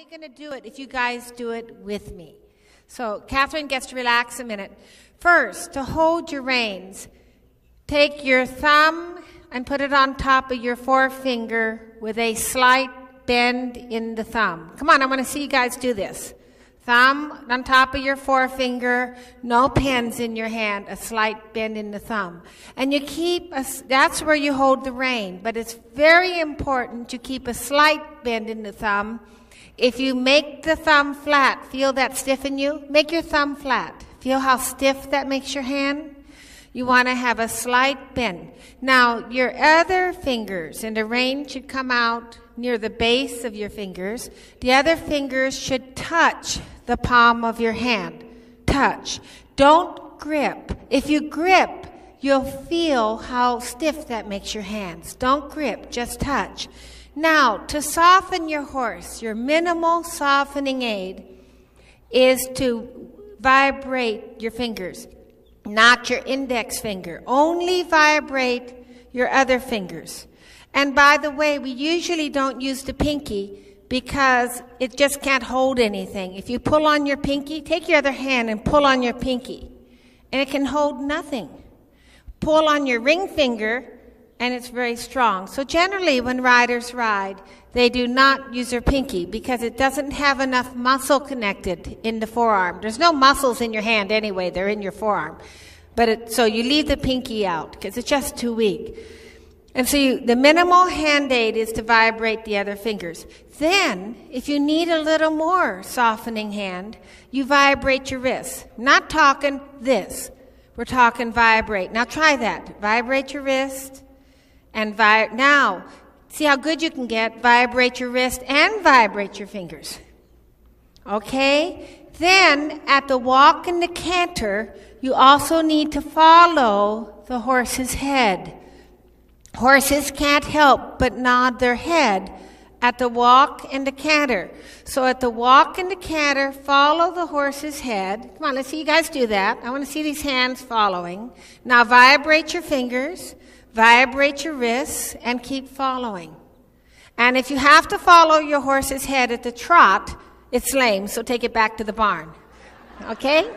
only going to do it if you guys do it with me. So Catherine gets to relax a minute. First, to hold your reins, take your thumb and put it on top of your forefinger with a slight bend in the thumb. Come on, I want to see you guys do this. Thumb on top of your forefinger, no pens in your hand, a slight bend in the thumb. And you keep, a, that's where you hold the rein. But it's very important to keep a slight bend in the thumb. If you make the thumb flat, feel that stiffen you? Make your thumb flat. Feel how stiff that makes your hand? You want to have a slight bend. Now, your other fingers and the rein should come out near the base of your fingers. The other fingers should touch the palm of your hand. Touch. Don't grip. If you grip, you'll feel how stiff that makes your hands. Don't grip, just touch. Now, to soften your horse, your minimal softening aid is to vibrate your fingers not your index finger. Only vibrate your other fingers. And by the way, we usually don't use the pinky because it just can't hold anything. If you pull on your pinky, take your other hand and pull on your pinky, and it can hold nothing. Pull on your ring finger, and it's very strong. So generally, when riders ride, they do not use their pinky because it doesn't have enough muscle connected in the forearm. There's no muscles in your hand anyway, they're in your forearm. But it, so you leave the pinky out because it's just too weak. And so you, the minimal hand aid is to vibrate the other fingers. Then, if you need a little more softening hand, you vibrate your wrists. Not talking this. We're talking vibrate. Now try that. Vibrate your wrist and vi- now see how good you can get. Vibrate your wrist and vibrate your fingers. Okay? Then at the walk and the canter, you also need to follow the horse's head. Horses can't help but nod their head at the walk and the canter. So at the walk and the canter, follow the horse's head. Come on, let's see you guys do that. I want to see these hands following. Now vibrate your fingers, vibrate your wrists, and keep following. And if you have to follow your horse's head at the trot, it's lame, so take it back to the barn. Okay?